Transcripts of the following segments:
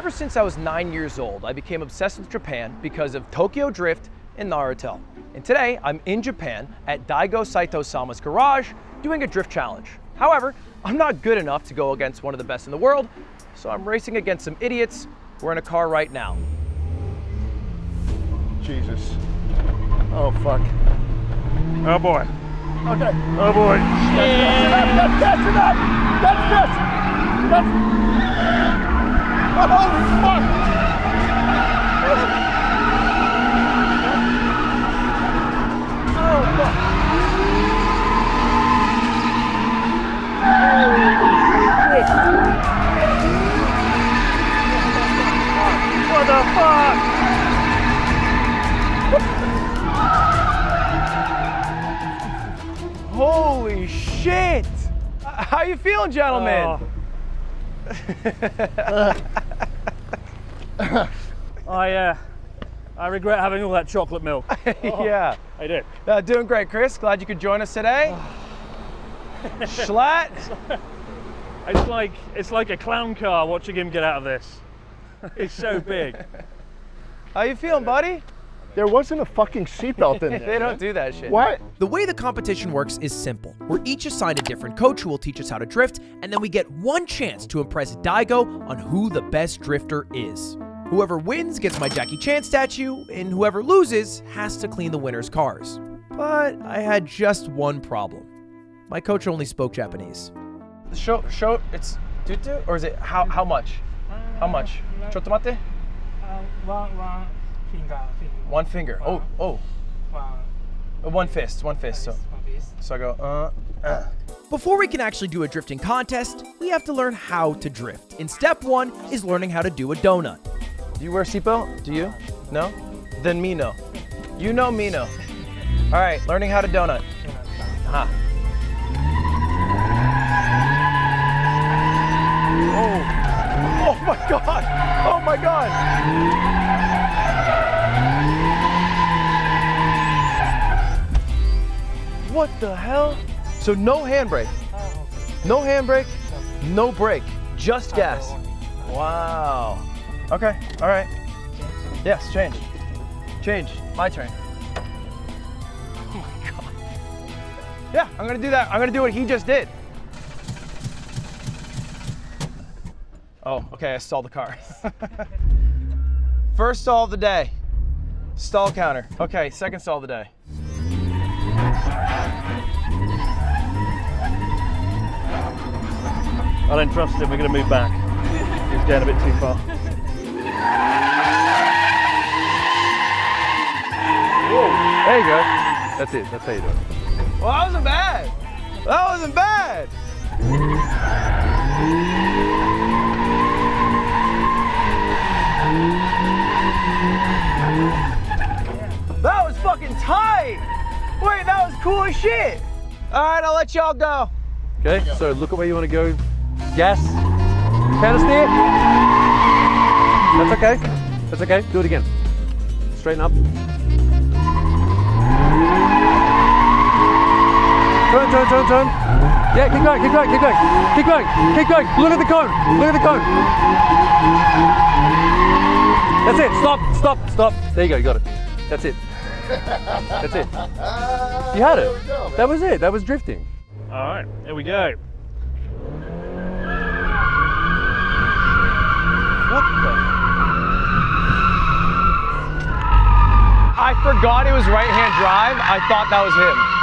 Ever since I was nine years old, I became obsessed with Japan because of Tokyo Drift and Naruto. And today, I'm in Japan at Daigo Saito Sama's garage doing a drift challenge. However, I'm not good enough to go against one of the best in the world, so I'm racing against some idiots. We're in a car right now. Jesus. Oh, fuck. Oh boy. Okay. Oh boy. That's that's that's enough. That's that's that's. Holy fuck! Oh fuck! What the fuck? Holy shit! How you feeling, gentlemen? Oh. I uh, I regret having all that chocolate milk. yeah. I did. Uh, doing great, Chris. Glad you could join us today. Schlatt. It's like it's like a clown car watching him get out of this. It's so big. How you feeling, buddy? There wasn't a fucking seatbelt in there. They don't do that shit. What? The way the competition works is simple. We're each assigned a different coach who will teach us how to drift, and then we get one chance to impress Daigo on who the best drifter is. Whoever wins gets my Jackie Chan statue, and whoever loses has to clean the winner's cars. But I had just one problem. My coach only spoke Japanese. Show, show. It's tutu, or is it how how much? How much? Chotomate. one one finger, finger. One finger. Oh, oh. One, Uh, One fist. One fist. So, so I go. Uh, uh. Before we can actually do a drifting contest, we have to learn how to drift. And step one is learning how to do a donut. Do you wear seatbelt? Do you? No? Then me no. You know me no. All right, learning how to donut. Huh. Oh. Oh my god. Oh my god. What the hell? So no handbrake. No handbrake, no brake, just gas. Wow. Okay, all right. Yes, change. Change. My turn. Oh my god. Yeah, I'm gonna do that. I'm gonna do what he just did. Oh, okay, I stalled the car. First stall of the day. Stall counter. Okay, second stall of the day. I don't trust him. We're to move back. He's going a bit too far. There you go. That's it. That's how you do it. Well, that wasn't bad. That wasn't bad. That was fucking tight. Wait, that was cool as shit. All right, I'll let y'all go. Okay. So look at where you want to go. Gas. Counter steer. That's okay. That's okay. Do it again. Straighten up. Turn, turn, turn, turn. Yeah, keep going, keep going, keep going, keep going, keep going. Look at the cone. Look at the cone. That's it. Stop, stop, stop. There you go. You got it. That's it. That's it. You had it. That was it. That was drifting. All right, here we go. What the? I forgot it was right-hand drive. I thought that was him.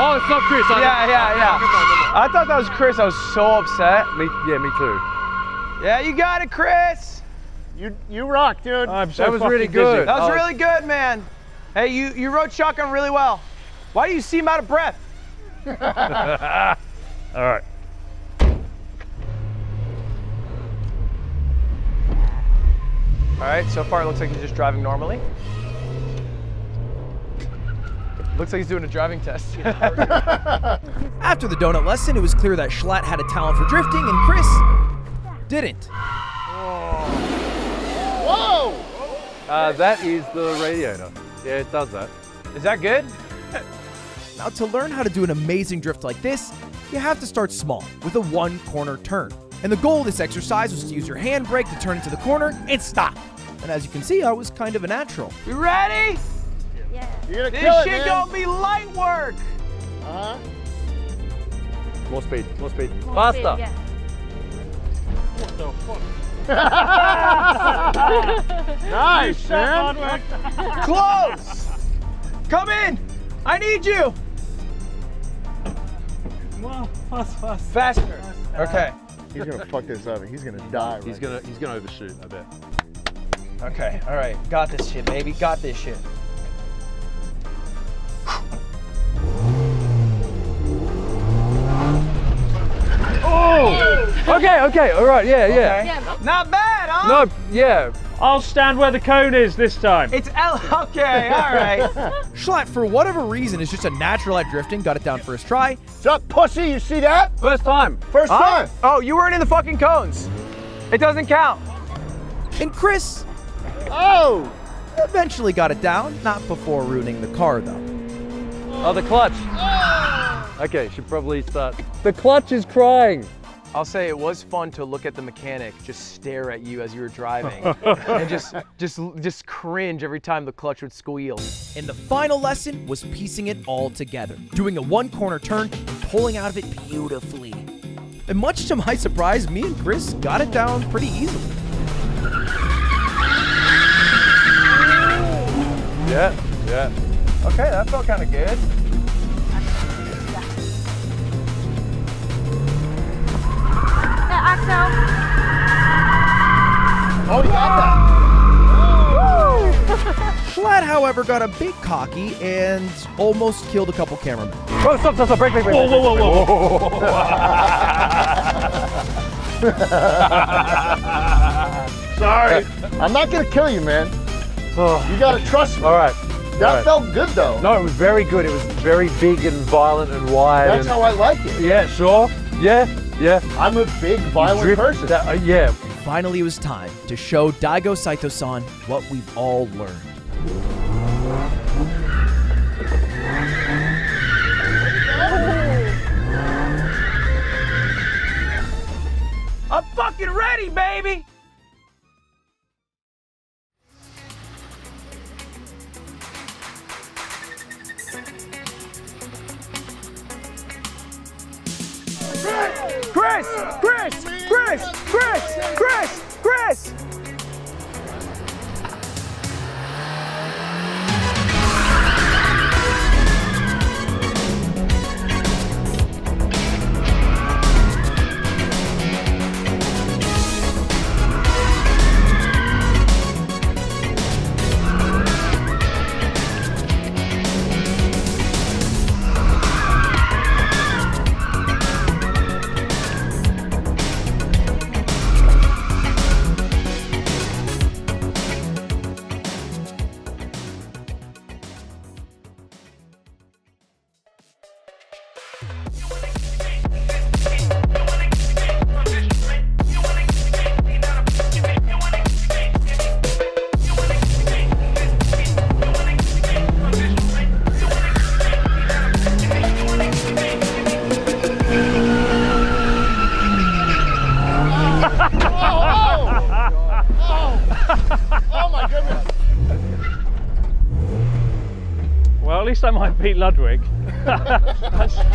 Oh, it's not Chris. I Yeah, yeah, yeah. I thought that was Chris. I was so upset. Me, yeah, me too. Yeah, you got it, Chris. You you rock, dude. I'm so That was really good. dizzy. That was Oh. really good, man. Hey, you you rode shotgun really well. Why do you seem out of breath? All right. All right, so far it looks like he's just driving normally. Looks like he's doing a driving test. After the donut lesson, it was clear that Schlatt had a talent for drifting and Chris didn't. Whoa! Uh, that is the radiator. Yeah, it does that. Is that good? Now, to learn how to do an amazing drift like this, you have to start small with a one corner turn. And the goal of this exercise was to use your handbrake to turn into the corner and stop. And as you can see, I was kind of a natural. You ready? Yeah. You're gonna This kill it, shit man. gonna be light work. Uh-huh. More speed, more speed. More Faster. speed, yeah. Nice, man. Close. Come in. I need you. More fast, fast. Faster. Okay. He's gonna fuck this up. He's gonna die. He's gonna he's gonna overshoot, I bet. Okay. All right. Got this shit, baby. Got this shit. Okay, okay, all right, yeah, yeah. Yeah. Not bad, huh? No, yeah. I'll stand where the cone is this time. It's L. Okay. All right. Schlatt, for whatever reason, is just a natural at drifting, got it down first try. Suck pussy, you see that? First time. First Huh? time. Oh, you weren't in the fucking cones. It doesn't count. And Chris Oh! eventually got it down, not before ruining the car though. Oh, the clutch. Oh! Okay, should probably start. The clutch is crying. I'll say it was fun to look at the mechanic just stare at you as you were driving and just just just cringe every time the clutch would squeal. And the final lesson was piecing it all together, doing a one corner turn and pulling out of it beautifully. And much to my surprise, me and Chris got it down pretty easily. Yeah, yeah. Okay, that felt kind of good. Axel. Oh, you got Schlatt, however, got a bit cocky and almost killed a couple cameramen. Oh, stop, stop, stop, brake, brake, brake. Whoa, whoa, whoa, whoa. Sorry. I'm not gonna kill you, man. Oh, You gotta trust me. all right. That all right. felt good though. No, it was very good. It was very big and violent and wide. That's and, how I like it. Yeah, sure. Yeah, yeah. I'm a big, violent Drift- person. that- uh, yeah. Finally, it was time to show Daigo Saito-san what we've all learned. I'm fucking ready, baby. Least I might beat Ludwig.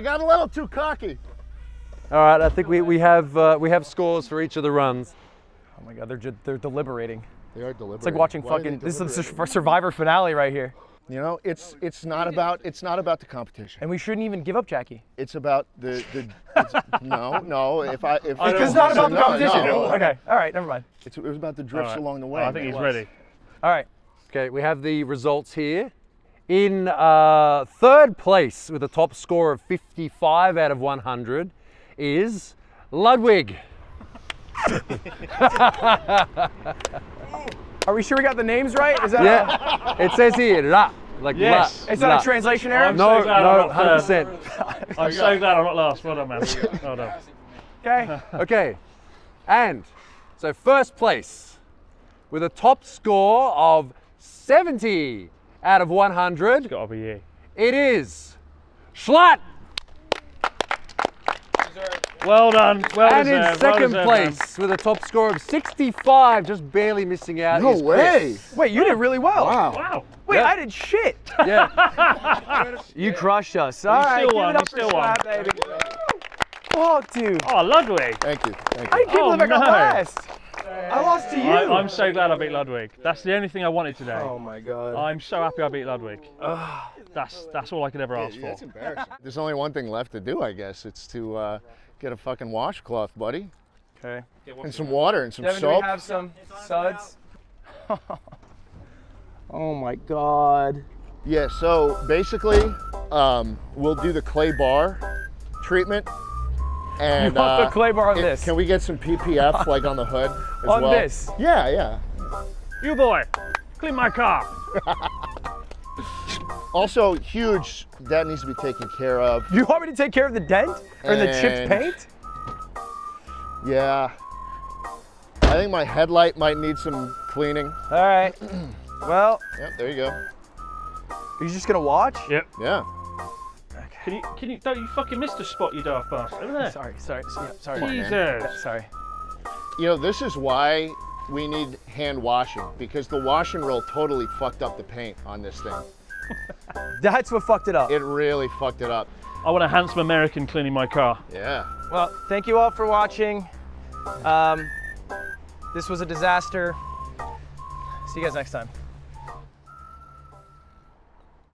got a little too cocky. All right, I think we, we have uh, we have scores for each of the runs. Oh my God, they're ju- they're deliberating. They are deliberate. It's like watching fucking. This is the Survivor finale right here, You know, it's it's not about it's not about the competition. and we shouldn't even give up Jackie. It's about the the. It's, no, no. If I if It's not about the competition. no. Okay, all right, never mind. It's, it was about the drifts All right. along the way. Oh, I think he's ready. All right, Okay, we have the results here. In uh, third place with a top score of 55 out of 100 is Ludwig. are we sure we got the names right? Is that? Yeah, it says here, la, like Yes. la. It's not la. a translation error. I'm No, so glad I'm no, not 100%. I'm so glad I'm not last. Well done, man. Well done. Okay. Okay, and so first place with a top score of 70 out of 100, Gotta be you. it is Schlatt. Well done. Well And in deserved. well second deserved, man. place with a top score of 65, just barely missing out. No is way. Chris. Wait, you did really well. Wow. Wow. Wait, Yeah. I did shit. Yeah. You crushed us. All right, still give won, it up you still won. Schlatt, baby. Fuck, dude. Oh, Ludwig. Thank you. Thank I you. can't Oh, believe I oh, got no. last. I lost to you. I, I'm so glad I beat Ludwig. That's the only thing I wanted today. oh my god. I'm so happy I beat Ludwig. That's that's all I could ever ask Yeah, for. That's embarrassing. There's only one thing left to do, I guess. It's to uh, get a fucking washcloth, buddy, Okay. and some water and some Devin, do we have some suds? oh my god. Yeah. So basically, um, we'll do the clay bar treatment. And You want the uh, clay bar on it- this? Can we get some PPF like on the hood as On well? this? Yeah, yeah. You boy, clean my car. Also, huge. That needs to be taken care of. You want me to take care of the dent or the chipped paint? Yeah. I think my headlight might need some cleaning. All right. Well, Yep, there you go. are you just gonna watch? Yep. Yeah. Can you can you don't you fucking miss the spot you daft bastard over there? Sorry, sorry, yeah, sorry. Jesus. Yeah, sorry. You know, this is why we need hand washing because the washing roll totally fucked up the paint on this thing. That's what fucked it up. It really fucked it up. I want a handsome American cleaning my car. Yeah. Well, thank you all for watching. Um, this was a disaster. See you guys next time.